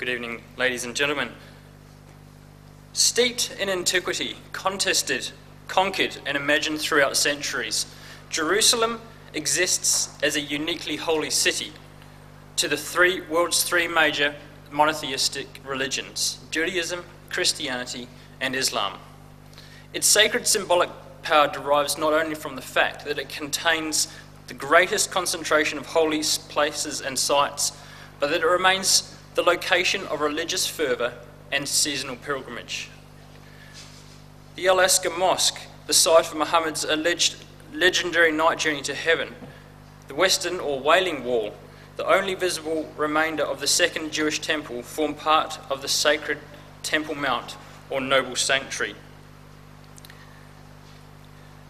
Good evening, ladies and gentlemen. Steeped in antiquity, contested, conquered, and imagined throughout centuries, Jerusalem exists as a uniquely holy city to the three, world's three major monotheistic religions Judaism, Christianity, and Islam. Its sacred symbolic power derives not only from the fact that it contains the greatest concentration of holy places and sites, but that it remains the location of religious fervour and seasonal pilgrimage. The Al Aqsa Mosque, the site of Muhammad's alleged legendary night journey to heaven, the Western or Wailing Wall, the only visible remainder of the second Jewish temple, form part of the sacred Temple Mount or noble sanctuary.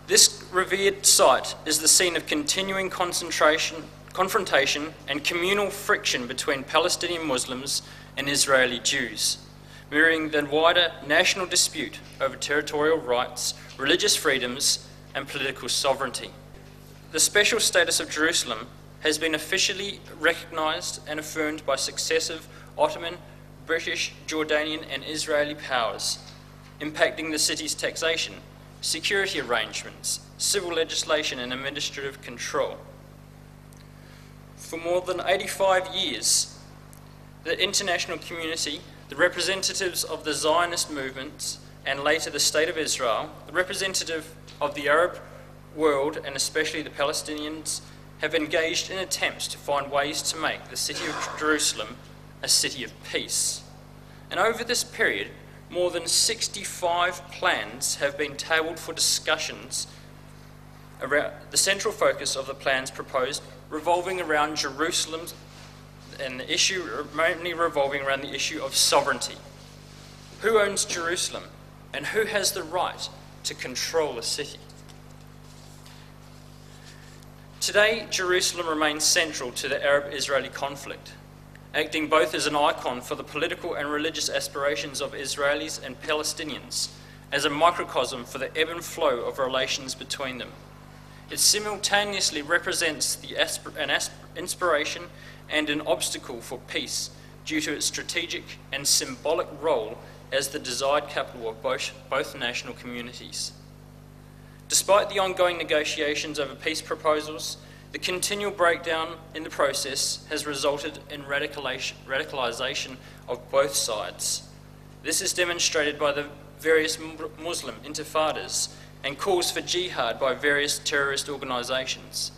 This revered site is the scene of continuing concentration, confrontation and communal friction between Palestinian Muslims and Israeli Jews, mirroring the wider national dispute over territorial rights, religious freedoms, and political sovereignty. The special status of Jerusalem has been officially recognised and affirmed by successive Ottoman, British, Jordanian, and Israeli powers, impacting the city's taxation, security arrangements, civil legislation, and administrative control. For more than 85 years, the international community, the representatives of the Zionist movements, and later the State of Israel, the representative of the Arab world, and especially the Palestinians, have engaged in attempts to find ways to make the city of Jerusalem a city of peace. And over this period, more than 65 plans have been tabled for discussions around the central focus of the plans proposed revolving around Jerusalem and the issue mainly revolving around the issue of sovereignty. Who owns Jerusalem and who has the right to control the city? Today, Jerusalem remains central to the Arab Israeli conflict acting both as an icon for the political and religious aspirations of Israelis and Palestinians, as a microcosm for the ebb and flow of relations between them. It simultaneously represents the an inspiration and an obstacle for peace due to its strategic and symbolic role as the desired capital of both, both national communities. Despite the ongoing negotiations over peace proposals, the continual breakdown in the process has resulted in radicalisation of both sides. This is demonstrated by the various Muslim intifadas and calls for jihad by various terrorist organisations.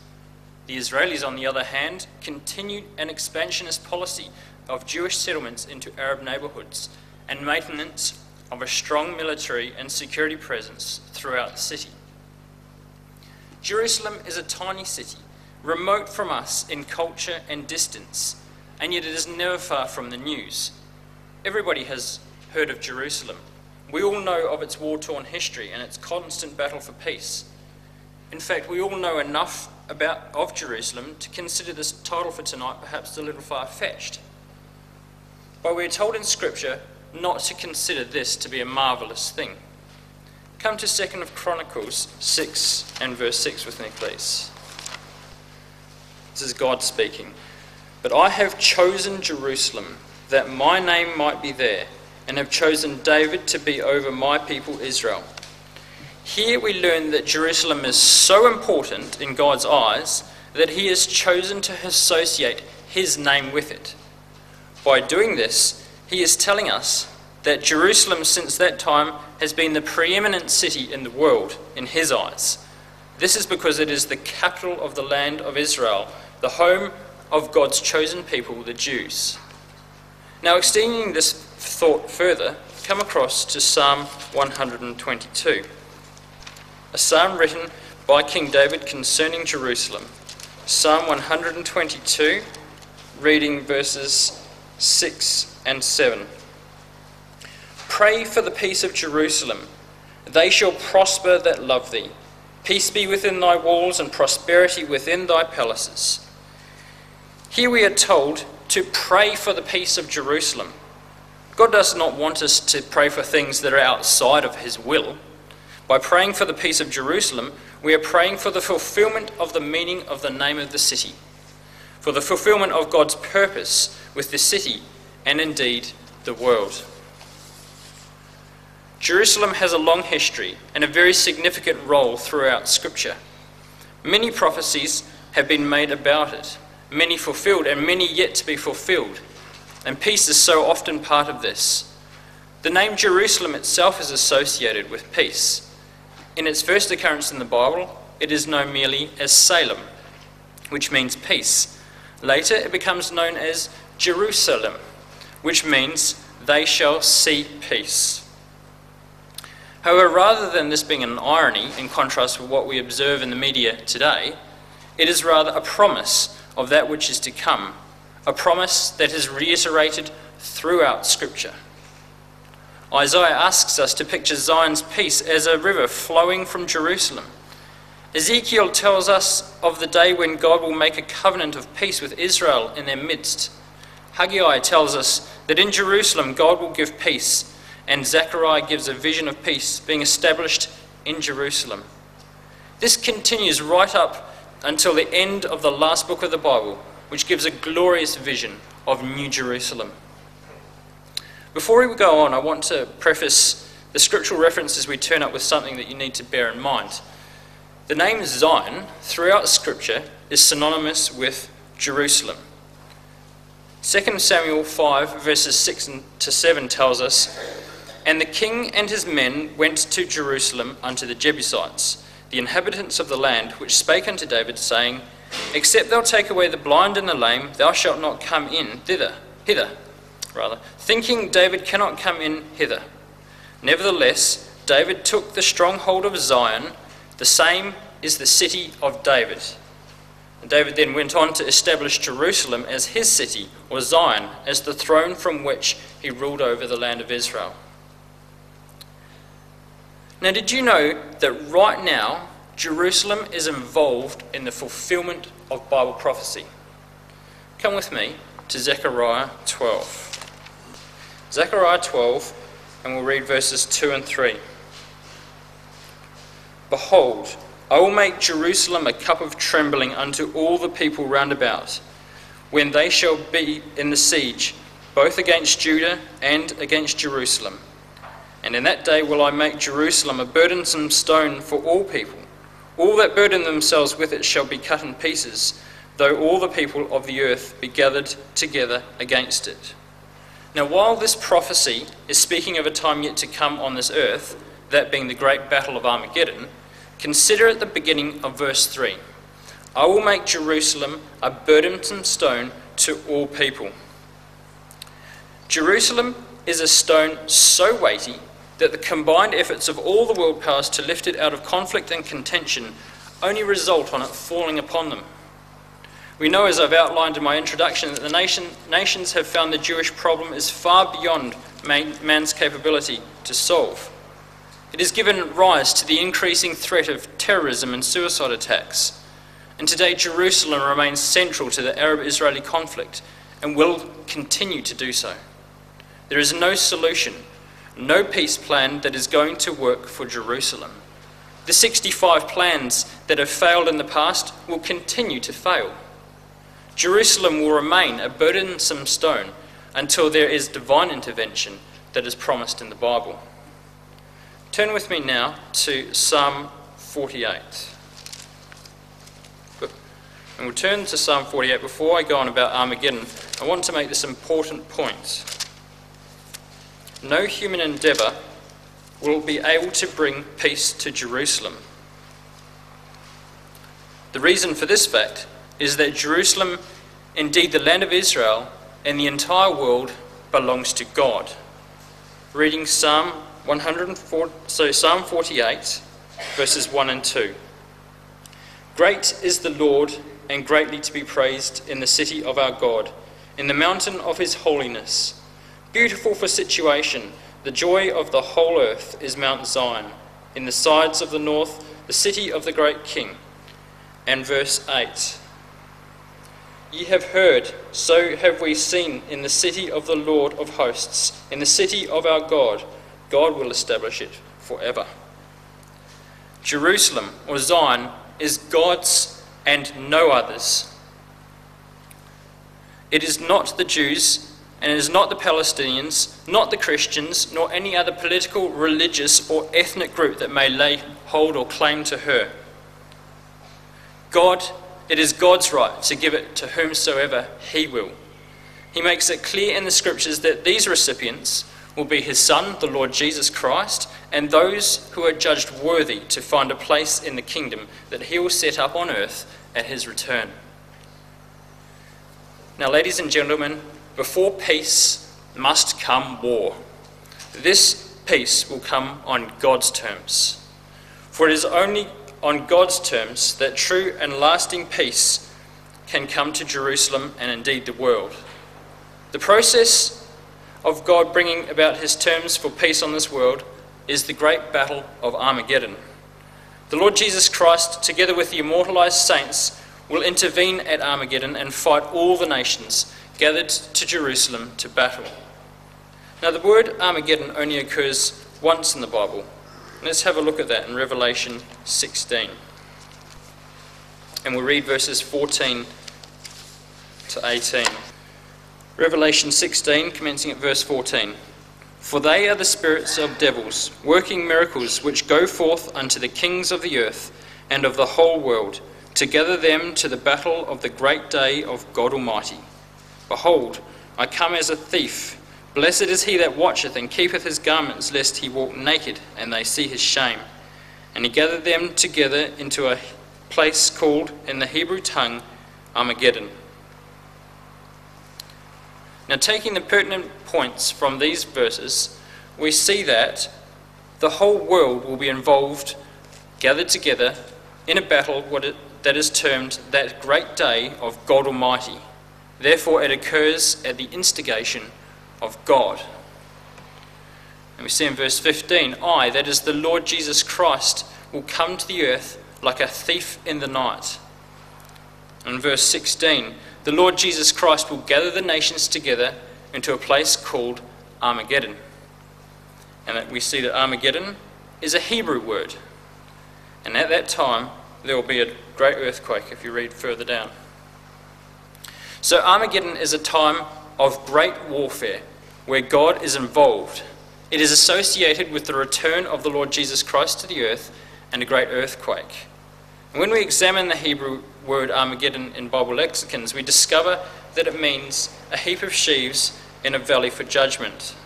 The Israelis, on the other hand, continued an expansionist policy of Jewish settlements into Arab neighbourhoods and maintenance of a strong military and security presence throughout the city. Jerusalem is a tiny city remote from us in culture and distance, and yet it is never far from the news. Everybody has heard of Jerusalem. We all know of its war torn history and its constant battle for peace. In fact, we all know enough about, of Jerusalem to consider this title for tonight perhaps a little far fetched. But we are told in Scripture not to consider this to be a marvellous thing. Come to 2nd of Chronicles 6 and verse 6 with me, please. This is God speaking. But I have chosen Jerusalem, that my name might be there, and have chosen David to be over my people Israel. Here we learn that Jerusalem is so important in God's eyes that he has chosen to associate his name with it. By doing this, he is telling us that Jerusalem since that time has been the preeminent city in the world in his eyes. This is because it is the capital of the land of Israel, the home of God's chosen people, the Jews. Now, extending this thought further, come across to Psalm 122, a psalm written by King David concerning Jerusalem. Psalm 122, reading verses 6 and 7. Pray for the peace of Jerusalem. They shall prosper that love thee. Peace be within thy walls and prosperity within thy palaces. Here we are told to pray for the peace of Jerusalem. God does not want us to pray for things that are outside of His will. By praying for the peace of Jerusalem, we are praying for the fulfillment of the meaning of the name of the city, for the fulfillment of God's purpose with the city, and indeed the world. Jerusalem has a long history and a very significant role throughout Scripture. Many prophecies have been made about it, many fulfilled, and many yet to be fulfilled. And peace is so often part of this. The name Jerusalem itself is associated with peace. In its first occurrence in the Bible, it is known merely as Salem, which means peace. Later, it becomes known as Jerusalem, which means they shall see peace. However, rather than this being an irony in contrast with what we observe in the media today, it is rather a promise of that which is to come, a promise that is reiterated throughout Scripture. Isaiah asks us to picture Zion's peace as a river flowing from Jerusalem. Ezekiel tells us of the day when God will make a covenant of peace with Israel in their midst. Haggai tells us that in Jerusalem God will give peace and Zechariah gives a vision of peace being established in Jerusalem. This continues right up until the end of the last book of the Bible, which gives a glorious vision of New Jerusalem. Before we go on, I want to preface the scriptural references we turn up with something that you need to bear in mind. The name Zion throughout Scripture is synonymous with Jerusalem. 2 Samuel 5, verses 6 to 7 tells us and the king and his men went to Jerusalem unto the Jebusites, the inhabitants of the land, which spake unto David, saying, Except thou take away the blind and the lame, thou shalt not come in thither, hither, rather, thinking David cannot come in hither. Nevertheless, David took the stronghold of Zion, the same is the city of David. And David then went on to establish Jerusalem as his city, or Zion, as the throne from which he ruled over the land of Israel. Now, did you know that right now Jerusalem is involved in the fulfillment of Bible prophecy? Come with me to Zechariah 12. Zechariah 12, and we'll read verses 2 and 3. Behold, I will make Jerusalem a cup of trembling unto all the people round about, when they shall be in the siege, both against Judah and against Jerusalem. And in that day will I make Jerusalem a burdensome stone for all people. All that burden themselves with it shall be cut in pieces, though all the people of the earth be gathered together against it. Now, while this prophecy is speaking of a time yet to come on this earth, that being the great battle of Armageddon, consider at the beginning of verse 3 I will make Jerusalem a burdensome stone to all people. Jerusalem is a stone so weighty that the combined efforts of all the world powers to lift it out of conflict and contention only result on it falling upon them. We know, as I've outlined in my introduction, that the nation, nations have found the Jewish problem is far beyond man, man's capability to solve. It has given rise to the increasing threat of terrorism and suicide attacks. And today, Jerusalem remains central to the Arab Israeli conflict and will continue to do so. There is no solution no peace plan that is going to work for Jerusalem. The 65 plans that have failed in the past will continue to fail. Jerusalem will remain a burdensome stone until there is divine intervention that is promised in the Bible. Turn with me now to Psalm 48. And we'll turn to Psalm 48. Before I go on about Armageddon, I want to make this important point no human endeavour will be able to bring peace to Jerusalem. The reason for this fact is that Jerusalem, indeed the land of Israel, and the entire world belongs to God. Reading Psalm 104, so Psalm 48, verses 1 and 2. Great is the Lord, and greatly to be praised in the city of our God, in the mountain of his holiness. Beautiful for situation, the joy of the whole earth is Mount Zion, in the sides of the north, the city of the great king. And verse 8 Ye have heard, so have we seen in the city of the Lord of hosts, in the city of our God. God will establish it forever. Jerusalem, or Zion, is God's and no other's. It is not the Jews' And it is not the Palestinians, not the Christians, nor any other political, religious, or ethnic group that may lay hold or claim to her. God, it is God's right to give it to whomsoever He will. He makes it clear in the scriptures that these recipients will be His Son, the Lord Jesus Christ, and those who are judged worthy to find a place in the kingdom that He will set up on earth at His return. Now, ladies and gentlemen, before peace must come war. This peace will come on God's terms. For it is only on God's terms that true and lasting peace can come to Jerusalem and indeed the world. The process of God bringing about his terms for peace on this world is the great battle of Armageddon. The Lord Jesus Christ, together with the immortalized saints, will intervene at Armageddon and fight all the nations gathered to Jerusalem to battle. Now, the word Armageddon only occurs once in the Bible. Let's have a look at that in Revelation 16. And we'll read verses 14 to 18. Revelation 16, commencing at verse 14. For they are the spirits of devils, working miracles, which go forth unto the kings of the earth and of the whole world, to gather them to the battle of the great day of God Almighty. Behold, I come as a thief. Blessed is he that watcheth and keepeth his garments, lest he walk naked, and they see his shame. And he gathered them together into a place called in the Hebrew tongue Armageddon. Now, taking the pertinent points from these verses, we see that the whole world will be involved, gathered together in a battle that is termed that great day of God Almighty. Therefore, it occurs at the instigation of God. And we see in verse 15 I, that is the Lord Jesus Christ, will come to the earth like a thief in the night. And verse 16 the Lord Jesus Christ will gather the nations together into a place called Armageddon. And we see that Armageddon is a Hebrew word. And at that time, there will be a great earthquake if you read further down. So, Armageddon is a time of great warfare where God is involved. It is associated with the return of the Lord Jesus Christ to the earth and a great earthquake. And when we examine the Hebrew word Armageddon in Bible lexicons, we discover that it means a heap of sheaves in a valley for judgment.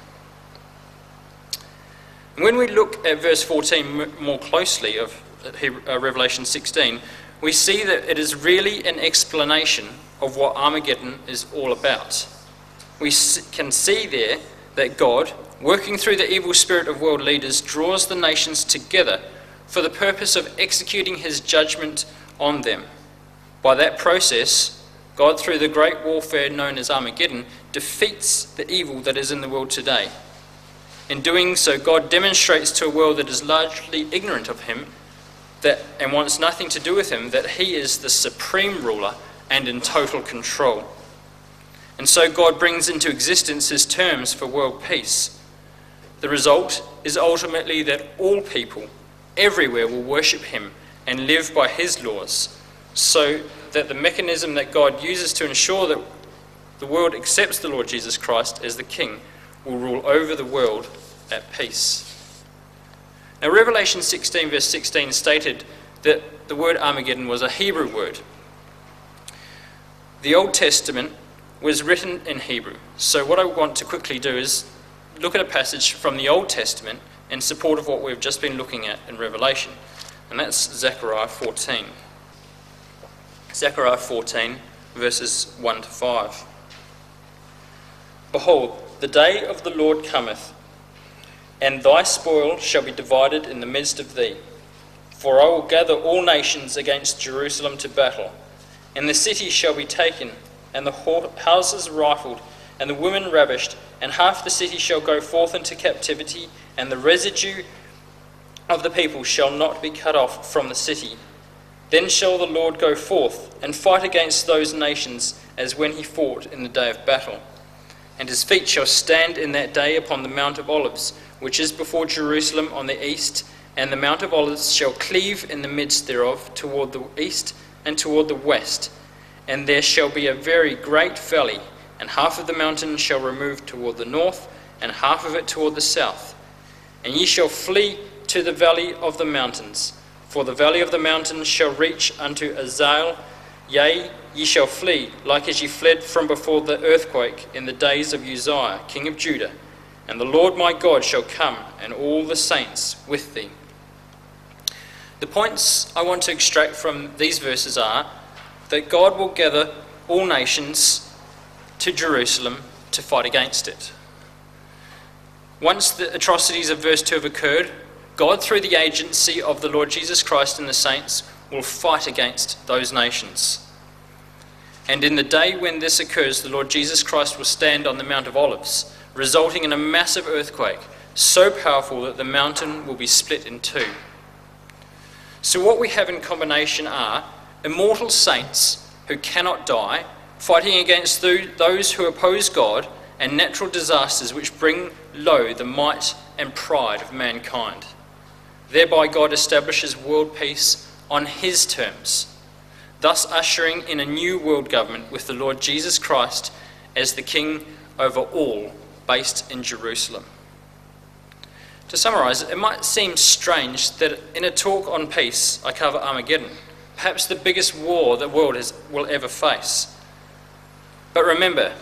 And when we look at verse 14 more closely of uh, Revelation 16, we see that it is really an explanation of what Armageddon is all about. We can see there that God, working through the evil spirit of world leaders, draws the nations together for the purpose of executing his judgment on them. By that process, God, through the great warfare known as Armageddon, defeats the evil that is in the world today. In doing so, God demonstrates to a world that is largely ignorant of him that, and wants nothing to do with him that he is the supreme ruler and in total control. And so God brings into existence his terms for world peace. The result is ultimately that all people everywhere will worship him and live by his laws, so that the mechanism that God uses to ensure that the world accepts the Lord Jesus Christ as the King will rule over the world at peace. Now, Revelation 16, verse 16, stated that the word Armageddon was a Hebrew word. The Old Testament was written in Hebrew. So, what I want to quickly do is look at a passage from the Old Testament in support of what we've just been looking at in Revelation, and that's Zechariah 14. Zechariah 14, verses 1 to 5. Behold, the day of the Lord cometh, and thy spoil shall be divided in the midst of thee. For I will gather all nations against Jerusalem to battle and the city shall be taken, and the houses rifled, and the women ravished, and half the city shall go forth into captivity, and the residue of the people shall not be cut off from the city. Then shall the Lord go forth and fight against those nations as when he fought in the day of battle. And his feet shall stand in that day upon the Mount of Olives, which is before Jerusalem on the east, and the Mount of Olives shall cleave in the midst thereof toward the east and toward the west, and there shall be a very great valley, and half of the mountain shall remove toward the north, and half of it toward the south. And ye shall flee to the valley of the mountains, for the valley of the mountains shall reach unto Azal. Yea, ye shall flee, like as ye fled from before the earthquake in the days of Uzziah, king of Judah. And the Lord my God shall come, and all the saints with thee. The points I want to extract from these verses are that God will gather all nations to Jerusalem to fight against it. Once the atrocities of verse 2 have occurred, God, through the agency of the Lord Jesus Christ and the saints, will fight against those nations. And in the day when this occurs, the Lord Jesus Christ will stand on the Mount of Olives, resulting in a massive earthquake, so powerful that the mountain will be split in two. So, what we have in combination are immortal saints who cannot die, fighting against those who oppose God, and natural disasters which bring low the might and pride of mankind. Thereby, God establishes world peace on His terms, thus ushering in a new world government with the Lord Jesus Christ as the King over all, based in Jerusalem. To summarise, it might seem strange that in a talk on peace I cover Armageddon, perhaps the biggest war the world has, will ever face. But remember,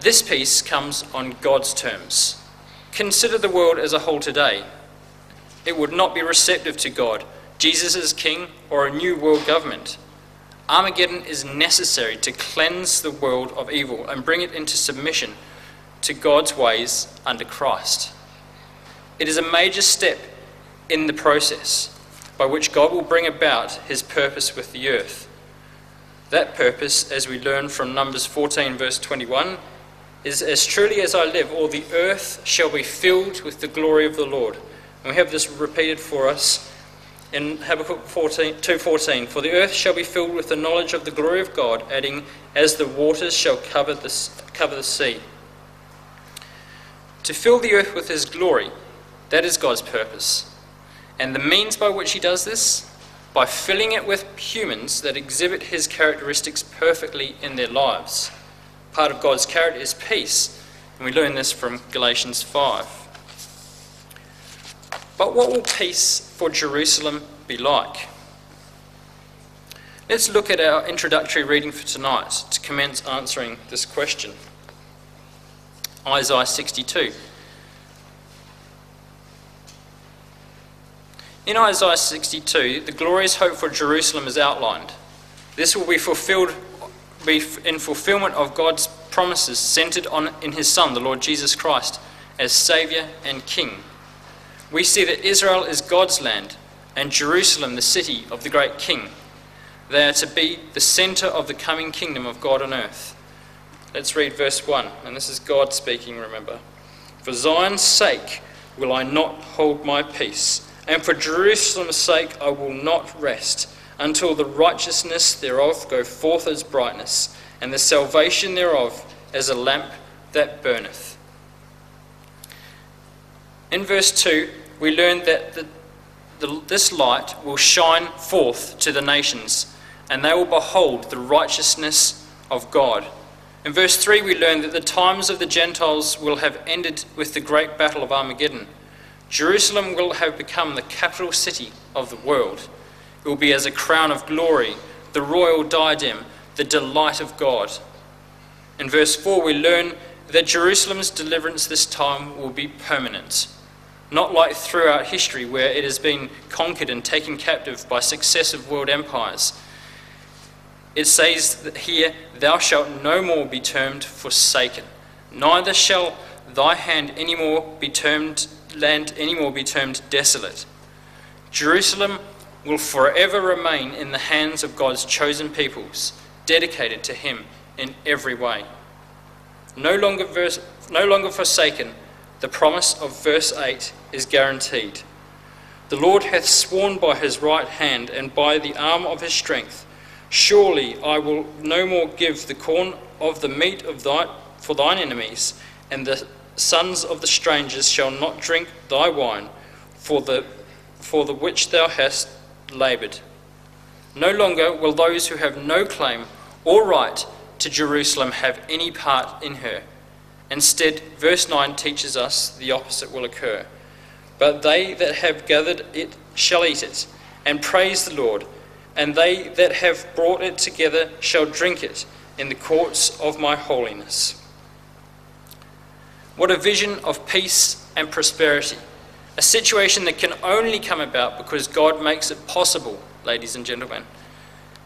this peace comes on God's terms. Consider the world as a whole today. It would not be receptive to God, Jesus as king, or a new world government. Armageddon is necessary to cleanse the world of evil and bring it into submission to God's ways under Christ. It is a major step in the process by which God will bring about his purpose with the earth. That purpose, as we learn from Numbers 14, verse 21, is as truly as I live, all the earth shall be filled with the glory of the Lord. And we have this repeated for us in Habakkuk 14, 2.14. For the earth shall be filled with the knowledge of the glory of God, adding, as the waters shall cover the, cover the sea. To fill the earth with his glory that is God's purpose. And the means by which He does this? By filling it with humans that exhibit His characteristics perfectly in their lives. Part of God's character is peace, and we learn this from Galatians 5. But what will peace for Jerusalem be like? Let's look at our introductory reading for tonight to commence answering this question. Isaiah 62. In Isaiah 62, the glorious hope for Jerusalem is outlined. This will be fulfilled be in fulfillment of God's promises centered on in his son the Lord Jesus Christ as savior and king. We see that Israel is God's land and Jerusalem the city of the great king. They are to be the center of the coming kingdom of God on earth. Let's read verse 1, and this is God speaking, remember. For Zion's sake will I not hold my peace and for Jerusalem's sake I will not rest until the righteousness thereof go forth as brightness, and the salvation thereof as a lamp that burneth. In verse 2, we learn that the, the, this light will shine forth to the nations, and they will behold the righteousness of God. In verse 3, we learn that the times of the Gentiles will have ended with the great battle of Armageddon. Jerusalem will have become the capital city of the world. It will be as a crown of glory, the royal diadem, the delight of God. In verse 4, we learn that Jerusalem's deliverance this time will be permanent, not like throughout history where it has been conquered and taken captive by successive world empires. It says that here, Thou shalt no more be termed forsaken, neither shall thy hand any more be termed land anymore be termed desolate. Jerusalem will forever remain in the hands of God's chosen peoples, dedicated to Him in every way. No longer, verse, no longer forsaken, the promise of verse 8 is guaranteed. The Lord hath sworn by his right hand and by the arm of his strength, Surely I will no more give the corn of the meat of thy, for thine enemies, and the sons of the strangers shall not drink thy wine, for the, for the which thou hast laboured. No longer will those who have no claim or right to Jerusalem have any part in her. Instead, verse 9 teaches us the opposite will occur. But they that have gathered it shall eat it, and praise the Lord, and they that have brought it together shall drink it in the courts of my holiness. What a vision of peace and prosperity! A situation that can only come about because God makes it possible, ladies and gentlemen.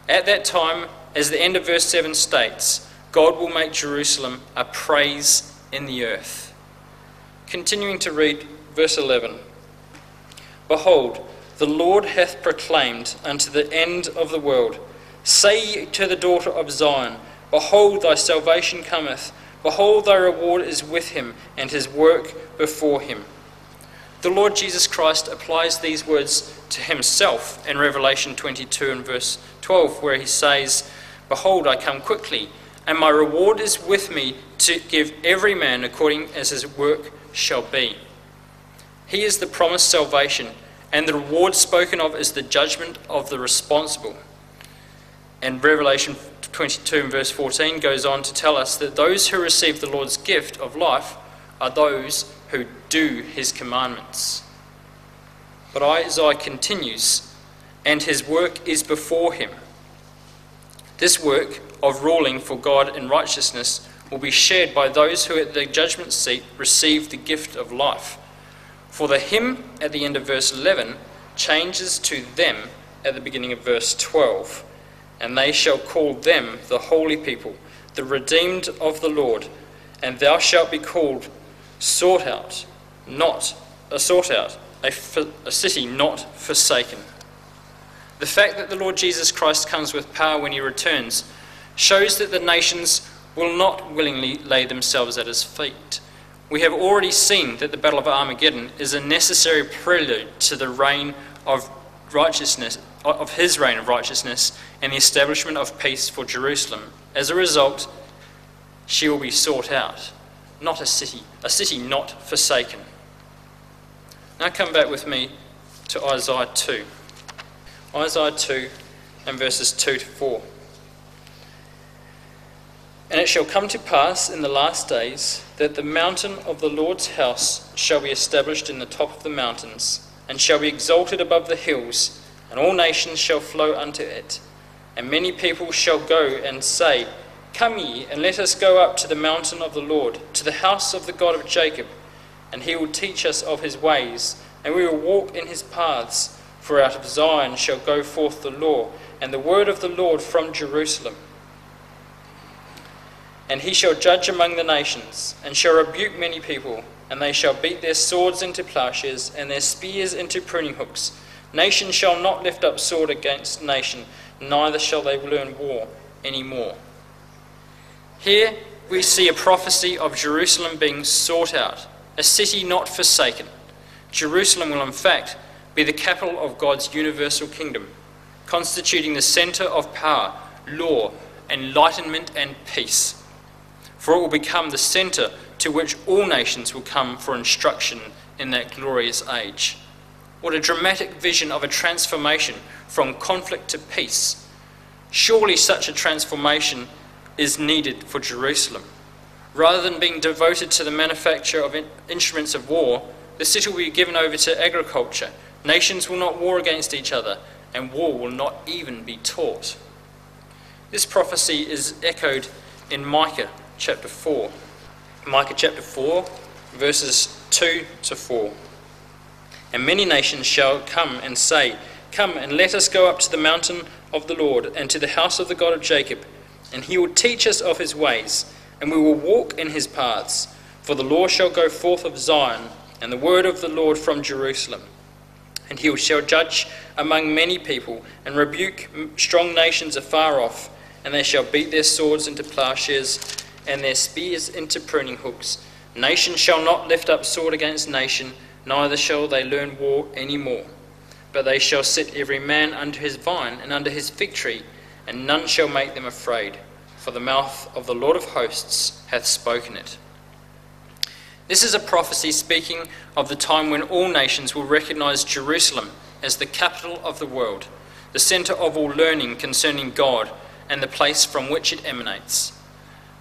At that time, as the end of verse 7 states, God will make Jerusalem a praise in the earth. Continuing to read verse 11 Behold, the Lord hath proclaimed unto the end of the world, Say to the daughter of Zion, Behold, thy salvation cometh. Behold, thy reward is with him, and his work before him. The Lord Jesus Christ applies these words to himself in Revelation 22 and verse 12, where he says, Behold, I come quickly, and my reward is with me to give every man according as his work shall be. He is the promised salvation, and the reward spoken of is the judgment of the responsible. And Revelation 22 and verse 14 goes on to tell us that those who receive the Lord's gift of life are those who do his commandments. But Isaiah continues, and his work is before him. This work of ruling for God in righteousness will be shared by those who at the judgment seat receive the gift of life. For the him at the end of verse 11 changes to them at the beginning of verse 12. And they shall call them the holy people, the redeemed of the Lord. And thou shalt be called sought out, not a sought out, a, a city not forsaken. The fact that the Lord Jesus Christ comes with power when he returns shows that the nations will not willingly lay themselves at his feet. We have already seen that the Battle of Armageddon is a necessary prelude to the reign of righteousness, of his reign of righteousness, and the establishment of peace for Jerusalem. As a result, she will be sought out, not a city, a city not forsaken. Now come back with me to Isaiah 2. Isaiah 2 and verses 2 to 4. And it shall come to pass in the last days that the mountain of the Lord's house shall be established in the top of the mountains, and shall be exalted above the hills, and all nations shall flow unto it. And many people shall go and say, Come ye, and let us go up to the mountain of the Lord, to the house of the God of Jacob, and he will teach us of his ways, and we will walk in his paths. For out of Zion shall go forth the law, and the word of the Lord from Jerusalem. And he shall judge among the nations, and shall rebuke many people, and they shall beat their swords into plowshares, and their spears into pruning hooks. Nation shall not lift up sword against nation, neither shall they learn war any more. Here we see a prophecy of Jerusalem being sought out, a city not forsaken. Jerusalem will, in fact, be the capital of God's universal kingdom, constituting the centre of power, law, enlightenment, and peace for it will become the centre to which all nations will come for instruction in that glorious age. What a dramatic vision of a transformation from conflict to peace. Surely such a transformation is needed for Jerusalem. Rather than being devoted to the manufacture of instruments of war, the city will be given over to agriculture. Nations will not war against each other, and war will not even be taught. This prophecy is echoed in Micah chapter 4. Micah chapter 4, verses 2 to 4. And many nations shall come and say, Come and let us go up to the mountain of the Lord and to the house of the God of Jacob, and he will teach us of his ways, and we will walk in his paths. For the law shall go forth of Zion, and the word of the Lord from Jerusalem. And he shall judge among many people, and rebuke strong nations afar off, and they shall beat their swords into plowshares and their spears into pruning hooks. Nation shall not lift up sword against nation, neither shall they learn war any more. But they shall sit every man under his vine and under his fig tree, and none shall make them afraid, for the mouth of the Lord of hosts hath spoken it. This is a prophecy speaking of the time when all nations will recognize Jerusalem as the capital of the world, the center of all learning concerning God, and the place from which it emanates.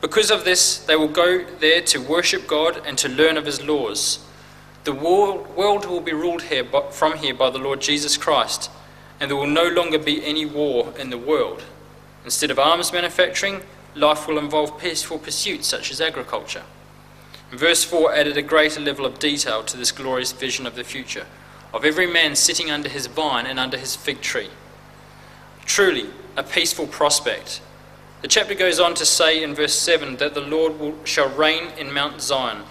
Because of this, they will go there to worship God and to learn of his laws. The world will be ruled here from here by the Lord Jesus Christ, and there will no longer be any war in the world. Instead of arms manufacturing, life will involve peaceful pursuits such as agriculture. And verse 4 added a greater level of detail to this glorious vision of the future, of every man sitting under his vine and under his fig tree. Truly, a peaceful prospect. The chapter goes on to say in verse 7 that the Lord will, shall reign in Mount Zion.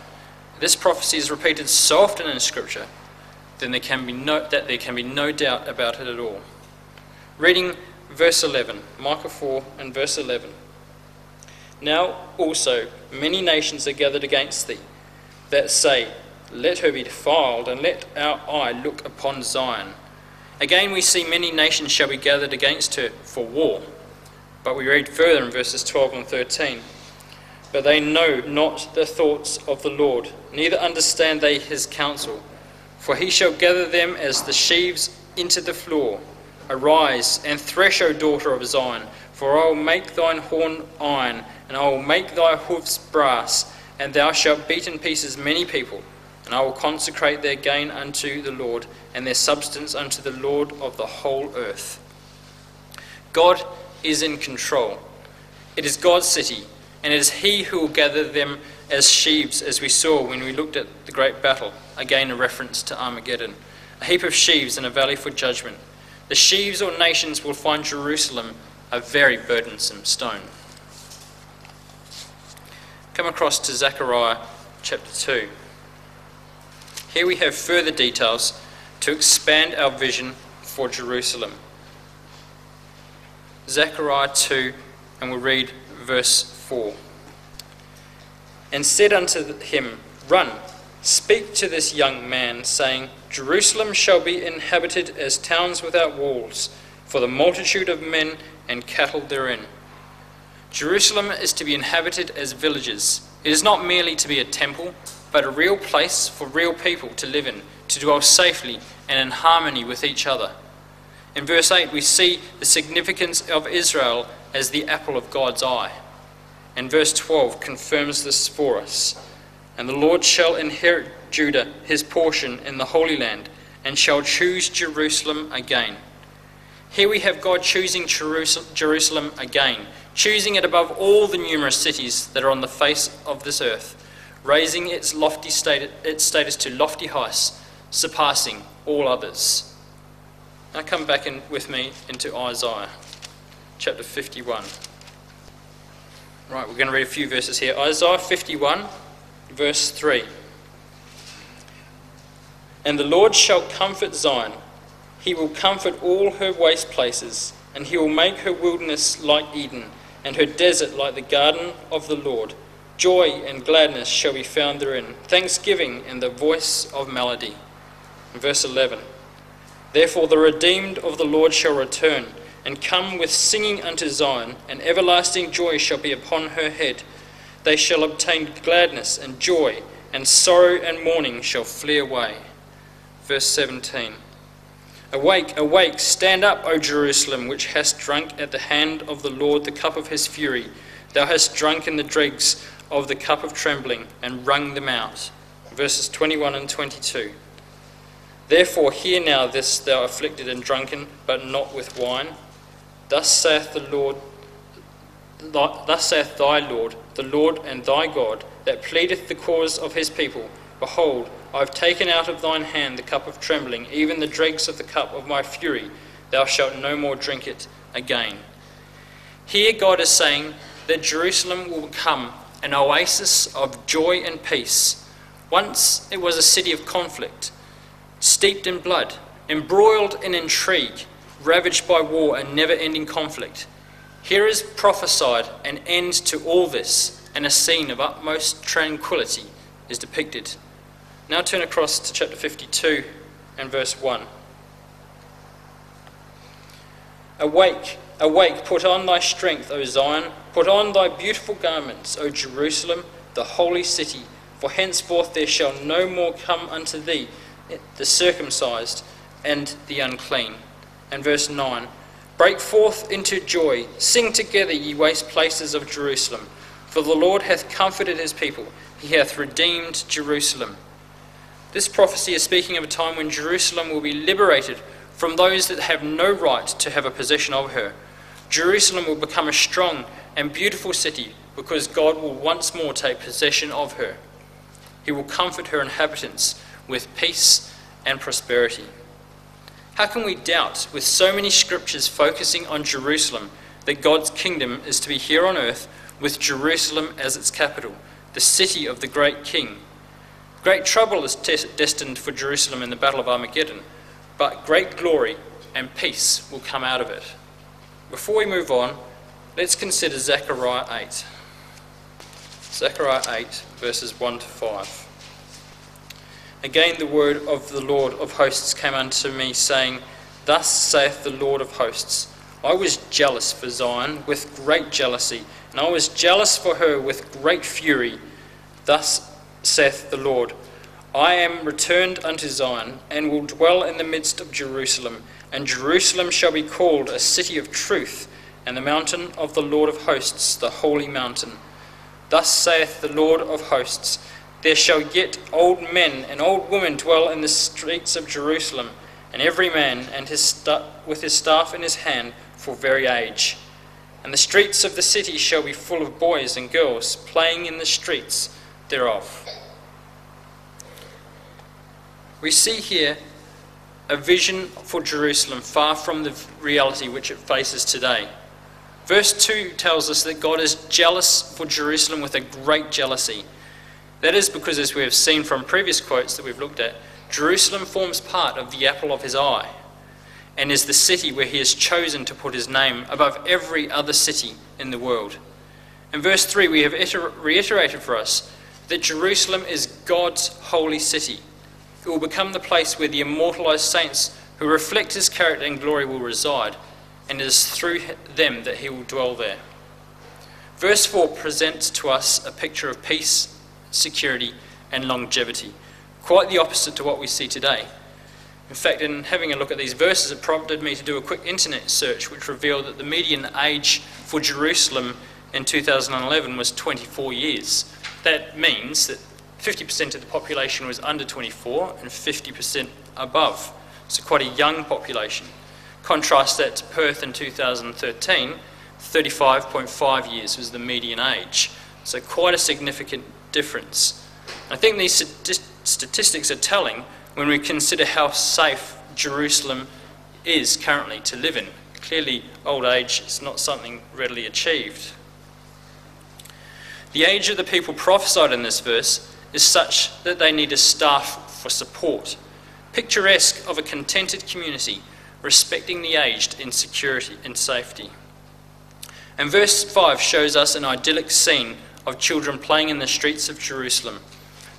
This prophecy is repeated so often in Scripture then there can be no, that there can be no doubt about it at all. Reading verse 11, Micah 4 and verse 11. Now also many nations are gathered against thee, that say, Let her be defiled, and let our eye look upon Zion. Again, we see many nations shall be gathered against her for war. But we read further in verses 12 and 13. But they know not the thoughts of the Lord, neither understand they his counsel. For he shall gather them as the sheaves into the floor. Arise and thresh, O daughter of Zion, for I will make thine horn iron, and I will make thy hoofs brass, and thou shalt beat in pieces many people. And I will consecrate their gain unto the Lord, and their substance unto the Lord of the whole earth. God is in control. It is God's city, and it is He who will gather them as sheaves, as we saw when we looked at the great battle. Again, a reference to Armageddon. A heap of sheaves in a valley for judgment. The sheaves or nations will find Jerusalem a very burdensome stone. Come across to Zechariah chapter 2. Here we have further details to expand our vision for Jerusalem. Zechariah 2, and we'll read verse 4. And said unto him, Run, speak to this young man, saying, Jerusalem shall be inhabited as towns without walls, for the multitude of men and cattle therein. Jerusalem is to be inhabited as villages. It is not merely to be a temple, but a real place for real people to live in, to dwell safely and in harmony with each other. In verse 8, we see the significance of Israel as the apple of God's eye. And verse 12 confirms this for us. And the Lord shall inherit Judah, his portion in the Holy Land, and shall choose Jerusalem again. Here we have God choosing Jerusalem again, choosing it above all the numerous cities that are on the face of this earth, raising its lofty status, its status to lofty heights, surpassing all others. Now come back in with me into Isaiah chapter 51. Right, we're going to read a few verses here. Isaiah 51, verse 3. And the Lord shall comfort Zion he will comfort all her waste places, and he will make her wilderness like Eden, and her desert like the garden of the Lord. Joy and gladness shall be found therein, thanksgiving and the voice of melody. Verse 11 Therefore the redeemed of the Lord shall return, and come with singing unto Zion, and everlasting joy shall be upon her head. They shall obtain gladness and joy, and sorrow and mourning shall flee away. Verse 17 Awake, awake, stand up, O Jerusalem, which hast drunk at the hand of the Lord the cup of his fury. Thou hast drunk in the dregs of the cup of trembling, and wrung them out. Verses 21 and 22. Therefore, hear now this, thou afflicted and drunken, but not with wine. Thus saith the Lord, thus saith thy Lord, the Lord and thy God, that pleadeth the cause of his people. Behold, I have taken out of thine hand the cup of trembling, even the dregs of the cup of my fury. Thou shalt no more drink it again. Here, God is saying that Jerusalem will become an oasis of joy and peace. Once it was a city of conflict, steeped in blood, embroiled in intrigue, ravaged by war and never ending conflict. Here is prophesied an end to all this, and a scene of utmost tranquility is depicted. Now turn across to chapter 52 and verse 1. Awake, awake, put on thy strength, O Zion, put on thy beautiful garments, O Jerusalem, the holy city, for henceforth there shall no more come unto thee the circumcised and the unclean. And verse 9 Break forth into joy, sing together, ye waste places of Jerusalem. For the Lord hath comforted his people, he hath redeemed Jerusalem. This prophecy is speaking of a time when Jerusalem will be liberated from those that have no right to have a possession of her. Jerusalem will become a strong and beautiful city because God will once more take possession of her. He will comfort her inhabitants with peace and prosperity. How can we doubt, with so many scriptures focusing on Jerusalem, that God's kingdom is to be here on earth with Jerusalem as its capital, the city of the great king? Great trouble is destined for Jerusalem in the Battle of Armageddon, but great glory and peace will come out of it. Before we move on, let's consider Zechariah 8. Zechariah 8, verses 1 to 5. Again, the word of the Lord of hosts came unto me, saying, Thus saith the Lord of hosts I was jealous for Zion with great jealousy, and I was jealous for her with great fury. Thus saith the Lord I am returned unto Zion, and will dwell in the midst of Jerusalem, and Jerusalem shall be called a city of truth, and the mountain of the Lord of hosts, the holy mountain. Thus saith the Lord of hosts There shall yet old men and old women dwell in the streets of Jerusalem, and every man and his with his staff in his hand for very age. And the streets of the city shall be full of boys and girls playing in the streets thereof. We see here a vision for Jerusalem far from the reality which it faces today. Verse 2 tells us that God is jealous for Jerusalem with a great jealousy. That is because, as we have seen from previous quotes that we've looked at, Jerusalem forms part of the apple of his eye and is the city where he has chosen to put his name above every other city in the world. In verse 3, we have reiterated for us that Jerusalem is God's holy city. It will become the place where the immortalized saints who reflect his character and glory will reside and it is through them that he will dwell there. Verse 4 presents to us a picture of peace, security, and longevity, quite the opposite to what we see today. In fact, in having a look at these verses, it prompted me to do a quick internet search, which revealed that the median age for Jerusalem in 2011 was 24 years. That means that 50% of the population was under 24 and 50% above. So, quite a young population. Contrast that to Perth in 2013, 35.5 years was the median age. So, quite a significant difference. I think these statistics are telling when we consider how safe Jerusalem is currently to live in. Clearly, old age is not something readily achieved. The age of the people prophesied in this verse is such that they need a staff for support, picturesque of a contented community respecting the aged in security and safety. And verse 5 shows us an idyllic scene of children playing in the streets of Jerusalem.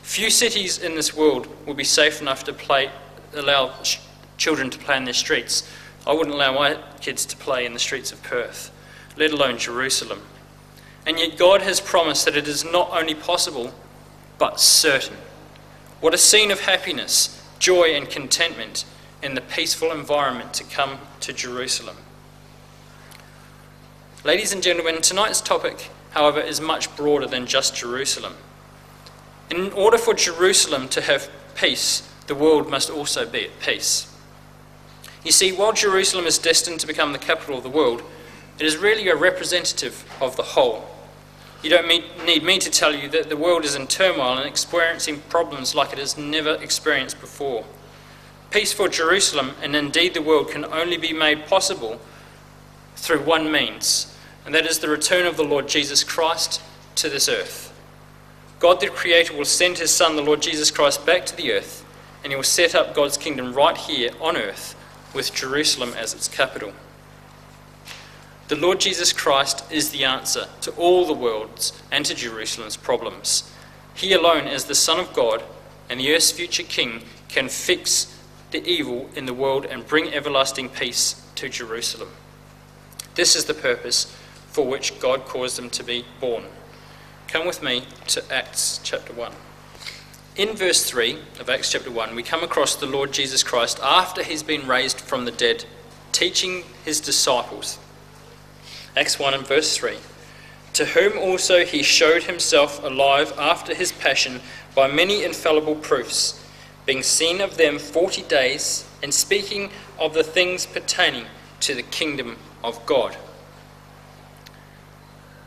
Few cities in this world will be safe enough to play, allow children to play in their streets. I wouldn't allow my kids to play in the streets of Perth, let alone Jerusalem. And yet, God has promised that it is not only possible, but certain. What a scene of happiness, joy, and contentment in the peaceful environment to come to Jerusalem. Ladies and gentlemen, tonight's topic, however, is much broader than just Jerusalem. In order for Jerusalem to have peace, the world must also be at peace. You see, while Jerusalem is destined to become the capital of the world, it is really a representative of the whole. You don't need me to tell you that the world is in turmoil and experiencing problems like it has never experienced before. Peace for Jerusalem and indeed the world can only be made possible through one means, and that is the return of the Lord Jesus Christ to this earth. God the Creator will send His Son, the Lord Jesus Christ, back to the earth, and He will set up God's kingdom right here on earth with Jerusalem as its capital. The Lord Jesus Christ is the answer to all the world's and to Jerusalem's problems. He alone, as the Son of God and the earth's future King, can fix the evil in the world and bring everlasting peace to Jerusalem. This is the purpose for which God caused them to be born. Come with me to Acts chapter 1. In verse 3 of Acts chapter 1, we come across the Lord Jesus Christ after he's been raised from the dead, teaching his disciples. Acts 1 and verse 3. to whom also he showed himself alive after his passion by many infallible proofs, being seen of them forty days, and speaking of the things pertaining to the kingdom of God.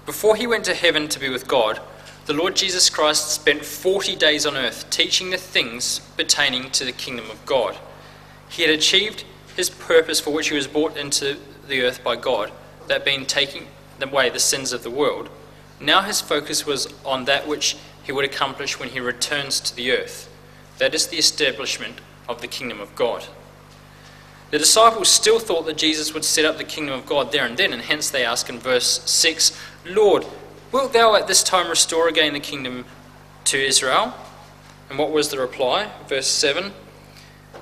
Before he went to heaven to be with God, the Lord Jesus Christ spent 40 days on earth teaching the things pertaining to the kingdom of God. He had achieved his purpose for which he was brought into the earth by God, that being taking away the sins of the world. Now his focus was on that which he would accomplish when he returns to the earth. That is the establishment of the kingdom of God. The disciples still thought that Jesus would set up the kingdom of God there and then, and hence they ask in verse 6 Lord, wilt thou at this time restore again the kingdom to Israel? And what was the reply? Verse 7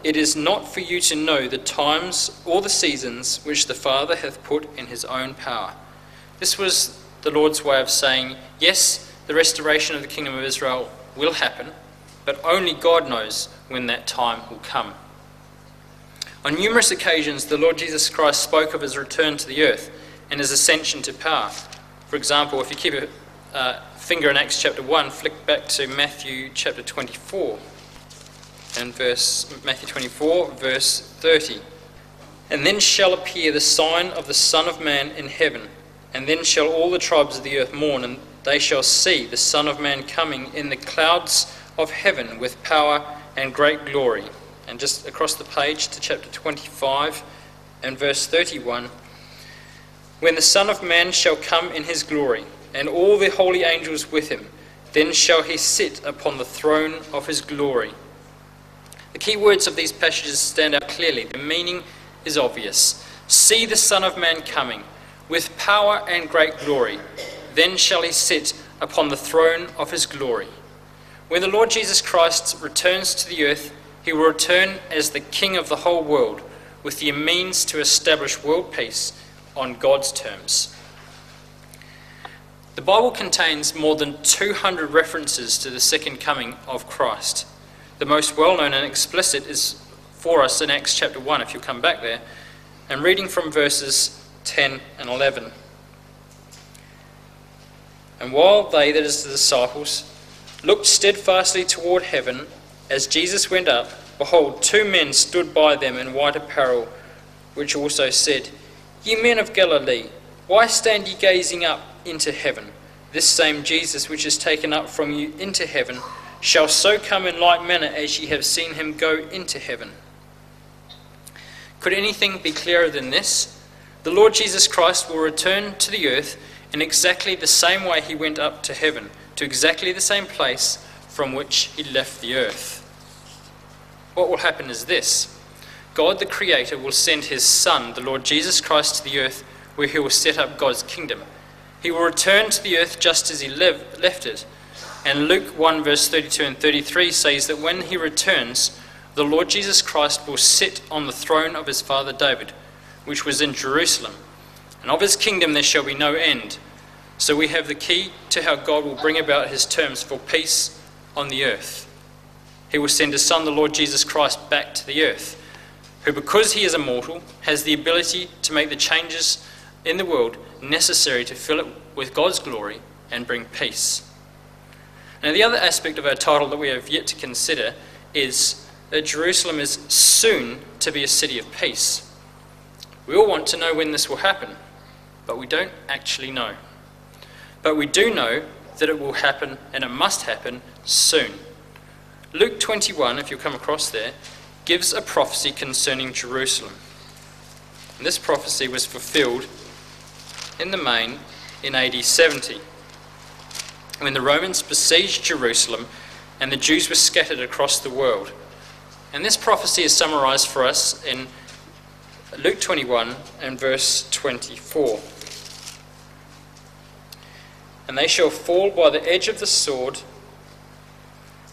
It is not for you to know the times or the seasons which the Father hath put in his own power. This was the Lord's way of saying, Yes, the restoration of the kingdom of Israel will happen, but only God knows when that time will come. On numerous occasions, the Lord Jesus Christ spoke of his return to the earth and his ascension to power. For example, if you keep a uh, finger in Acts chapter 1, flick back to Matthew chapter 24 and verse Matthew 24 verse 30. And then shall appear the sign of the Son of Man in heaven, and then shall all the tribes of the earth mourn, and they shall see the Son of Man coming in the clouds of heaven with power and great glory. And just across the page to chapter 25 and verse 31 When the Son of Man shall come in his glory, and all the holy angels with him, then shall he sit upon the throne of his glory. The key words of these passages stand out clearly. The meaning is obvious. See the Son of Man coming with power and great glory. Then shall he sit upon the throne of his glory. When the Lord Jesus Christ returns to the earth, he will return as the King of the whole world, with the means to establish world peace on God's terms. The Bible contains more than 200 references to the second coming of Christ. The most well known and explicit is for us in Acts chapter 1, if you come back there, and reading from verses 10 and 11. And while they, that is the disciples, looked steadfastly toward heaven, as Jesus went up, behold, two men stood by them in white apparel, which also said, Ye men of Galilee, why stand ye gazing up into heaven? This same Jesus which is taken up from you into heaven shall so come in like manner as ye have seen him go into heaven. Could anything be clearer than this? The Lord Jesus Christ will return to the earth in exactly the same way he went up to heaven, to exactly the same place from which he left the earth. What will happen is this God the Creator will send his Son, the Lord Jesus Christ, to the earth where he will set up God's kingdom. He will return to the earth just as he lived, left it. And Luke 1, verse 32 and 33 says that when he returns, the Lord Jesus Christ will sit on the throne of his father David, which was in Jerusalem. And of his kingdom there shall be no end. So we have the key to how God will bring about his terms for peace on the earth. He will send his Son, the Lord Jesus Christ, back to the earth, who, because he is immortal, has the ability to make the changes in the world necessary to fill it with God's glory and bring peace. Now, the other aspect of our title that we have yet to consider is that Jerusalem is soon to be a city of peace. We all want to know when this will happen, but we don't actually know. But we do know that it will happen and it must happen soon. Luke 21, if you'll come across there, gives a prophecy concerning Jerusalem. And this prophecy was fulfilled in the main in AD 70 when the Romans besieged Jerusalem and the Jews were scattered across the world. And this prophecy is summarized for us in Luke 21 and verse 24 and they shall fall by the edge of the sword,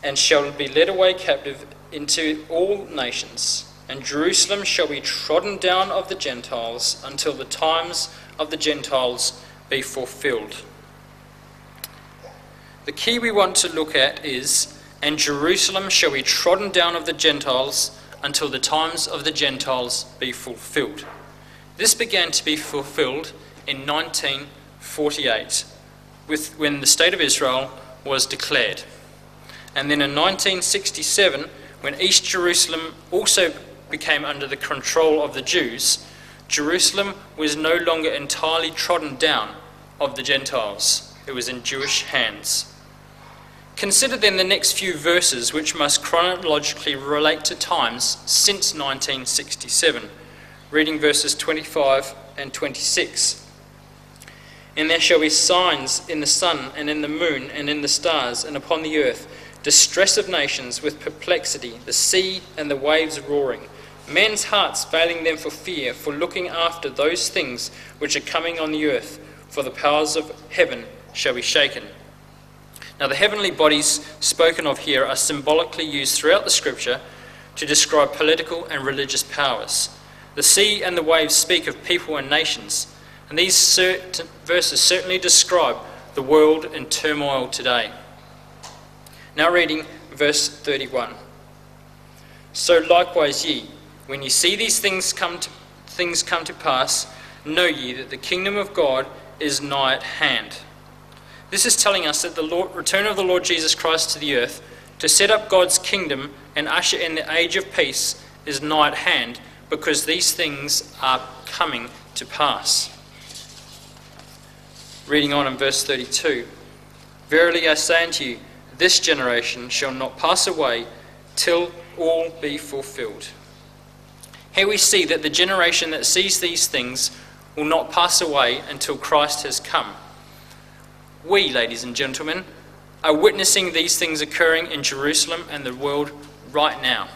and shall be led away captive into all nations. And Jerusalem shall be trodden down of the Gentiles until the times of the Gentiles be fulfilled. The key we want to look at is, and Jerusalem shall be trodden down of the Gentiles until the times of the Gentiles be fulfilled. This began to be fulfilled in 1948 with, when the State of Israel was declared. And then in 1967, when East Jerusalem also became under the control of the Jews, Jerusalem was no longer entirely trodden down of the Gentiles, it was in Jewish hands. Consider then the next few verses, which must chronologically relate to times since 1967, reading verses 25 and 26. And there shall be signs in the sun, and in the moon, and in the stars, and upon the earth distress of nations with perplexity, the sea and the waves roaring, men's hearts failing them for fear, for looking after those things which are coming on the earth, for the powers of heaven shall be shaken. Now, the heavenly bodies spoken of here are symbolically used throughout the scripture to describe political and religious powers. The sea and the waves speak of people and nations, and these verses certainly describe the world in turmoil today. Now, reading verse 31. So likewise, ye, when ye see these things come to, things come to pass, know ye that the kingdom of God is nigh at hand. This is telling us that the Lord, return of the Lord Jesus Christ to the earth to set up God's kingdom and usher in the age of peace is nigh at hand because these things are coming to pass. Reading on in verse 32 Verily I say unto you, this generation shall not pass away till all be fulfilled. Here we see that the generation that sees these things will not pass away until Christ has come. We, ladies and gentlemen, are witnessing these things occurring in Jerusalem and the world right now.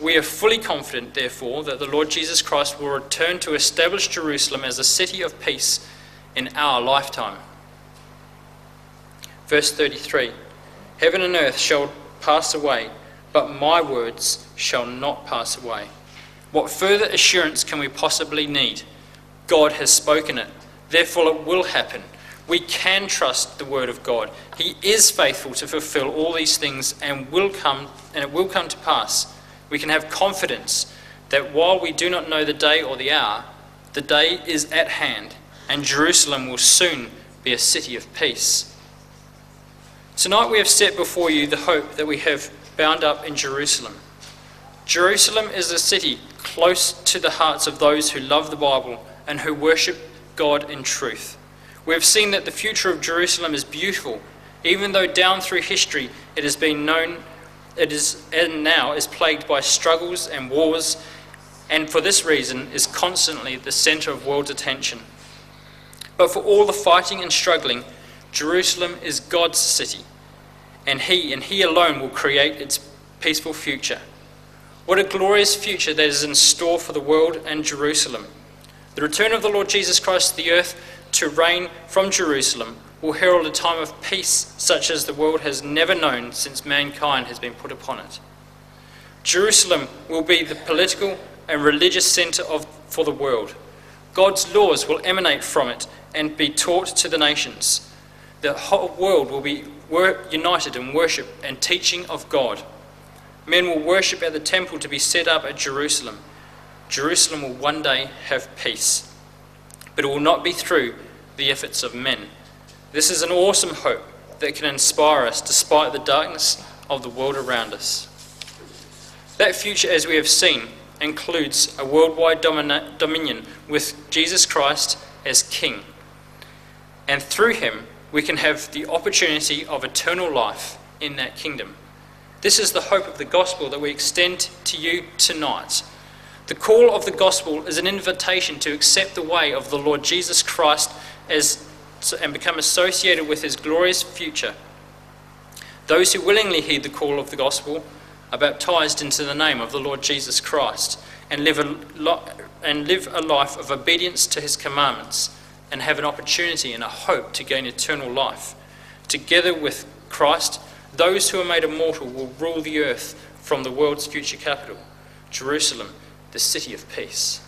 We are fully confident, therefore, that the Lord Jesus Christ will return to establish Jerusalem as a city of peace in our lifetime. Verse 33 Heaven and earth shall pass away, but my words shall not pass away. What further assurance can we possibly need? God has spoken it, therefore it will happen. We can trust the word of God. He is faithful to fulfill all these things and will come and it will come to pass. We can have confidence that while we do not know the day or the hour, the day is at hand and Jerusalem will soon be a city of peace. Tonight we have set before you the hope that we have bound up in Jerusalem. Jerusalem is a city close to the hearts of those who love the Bible and who worship God in truth. We have seen that the future of Jerusalem is beautiful, even though down through history it has been known it is and now is plagued by struggles and wars, and for this reason is constantly the center of world attention. But for all the fighting and struggling, Jerusalem is God's city, and He and He alone will create its peaceful future. What a glorious future that is in store for the world and Jerusalem. The return of the Lord Jesus Christ to the earth to reign from Jerusalem will herald a time of peace such as the world has never known since mankind has been put upon it. Jerusalem will be the political and religious centre of, for the world. God's laws will emanate from it and be taught to the nations the whole world will be united in worship and teaching of God. Men will worship at the temple to be set up at Jerusalem. Jerusalem will one day have peace, but it will not be through the efforts of men. This is an awesome hope that can inspire us despite the darkness of the world around us. That future, as we have seen, includes a worldwide dominion with Jesus Christ as King. And through him, we can have the opportunity of eternal life in that kingdom. This is the hope of the gospel that we extend to you tonight. The call of the gospel is an invitation to accept the way of the Lord Jesus Christ as, and become associated with his glorious future. Those who willingly heed the call of the gospel are baptized into the name of the Lord Jesus Christ and live a, and live a life of obedience to his commandments and have an opportunity and a hope to gain eternal life. Together with Christ, those who are made immortal will rule the earth from the world's future capital, Jerusalem, the city of peace.